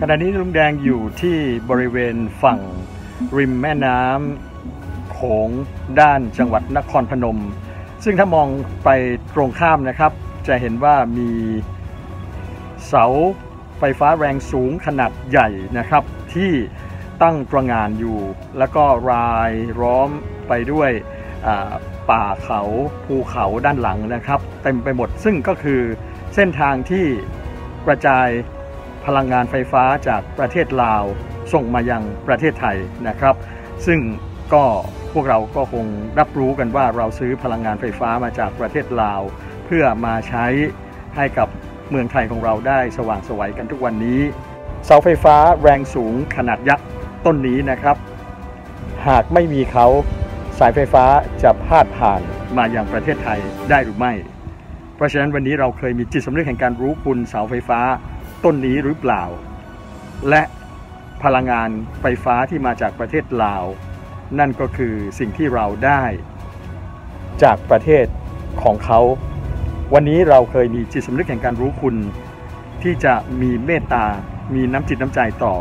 ขณะนี้ลุงแดงอยู่ที่บริเวณฝั่งริมแม่น้ำโขงด้านจังหวัดนครพนม ซึ่งถ้ามองไปตรงข้ามนะครับ จะเห็นว่ามีเสาไฟฟ้าแรงสูงขนาดใหญ่นะครับ ที่ตั้งตระงานอยู่ แล้วก็รายล้อมไปด้วยป่าเขาภูเขาด้านหลังนะครับ เต็มไปหมดซึ่งก็คือเส้นทางที่กระจาย พลังงานไฟฟ้าจากประเทศลาวส่งมายังประเทศไทยนะครับ ซึ่งก็พวกเราก็คงรับรู้กันว่าเราซื้อพลังงานไฟฟ้ามาจากประเทศลาว เพื่อมาใช้ให้กับเมืองไทยของเราได้สว่างสวัยกันทุกวันนี้ เสาไฟฟ้าแรงสูงขนาดยักษ์ต้นนี้นะครับ หากไม่มีเขาสายไฟฟ้าจะพาดผ่านมาอย่างประเทศไทยได้หรือไม่ เพราะฉะนั้นวันนี้เราเคยมีจิตสำนึกแห่งการรู้คุณเสาไฟฟ้า ต้นนี้หรือเปล่า และพลังงานไฟฟ้าที่มาจากประเทศลาว นั่นก็คือสิ่งที่เราได้จากประเทศของเขา วันนี้เราเคยมีจิตสำนึกแห่งการรู้คุณ ที่จะมีเมตตา มีน้ำจิตน้ำใจต่อ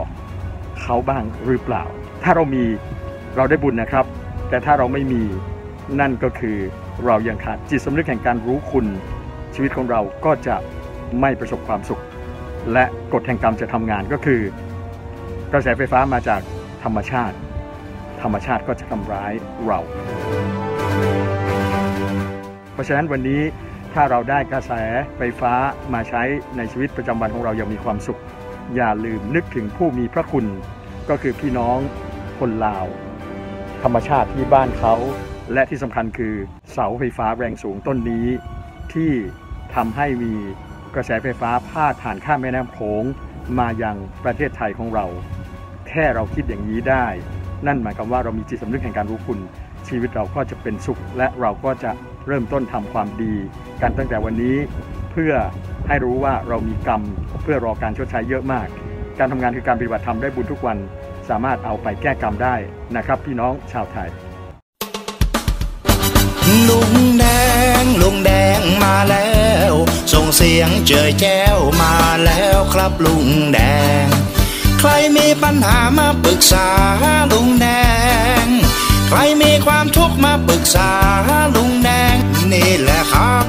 เขาบ้างหรือเปล่า ถ้าเรามีเราได้บุญนะครับ แต่ถ้าเราไม่มีนั่นก็คือเรายังขาดจิตสำนึกแห่งการรู้คุณ ชีวิตของเราก็จะไม่ประสบความสุข และกฎแห่งกรรมจะทำงานก็คือ กระแสไฟฟ้ามาจากธรรมชาติ ธรรมชาติก็จะทำร้ายเรา เพราะฉะนั้นวันนี้ถ้าเราได้กระแสไฟฟ้ามาใช้ในชีวิตประจำวันของเราอย่างมีความสุข อย่าลืมนึกถึงผู้มีพระคุณ ก็คือพี่น้องคนลาว ธรรมชาติที่บ้านเขาและที่สำคัญคือเสาไฟฟ้าแรงสูงต้นนี้ที่ทำให้มี กระแสไฟฟ้าพาดผ่านข้ามแม่น้ำโขงมายังประเทศไทยของเรา แค่เราคิดอย่างนี้ได้ นั่นหมายความว่าเรามีจิตสำนึกแห่งการรู้คุณ ชีวิตเราก็จะเป็นสุข และเราก็จะเริ่มต้นทำความดีกันตั้งแต่วันนี้เพื่อให้รู้ว่าเรามีกรรมเพื่อรอการชดใช้เยอะมาก การทำงานคือการปฏิบัติธรรมได้บุญทุกวัน สามารถเอาไปแก้กรรมได้นะครับ พี่น้องชาวไทย เสียงเจอแจ้วมาแล้วครับลุงแดง ใครมีปัญหามาปรึกษาลุงแดง ใครมีความทุกข์มาปรึกษาลุงแดง นี่แหละครับ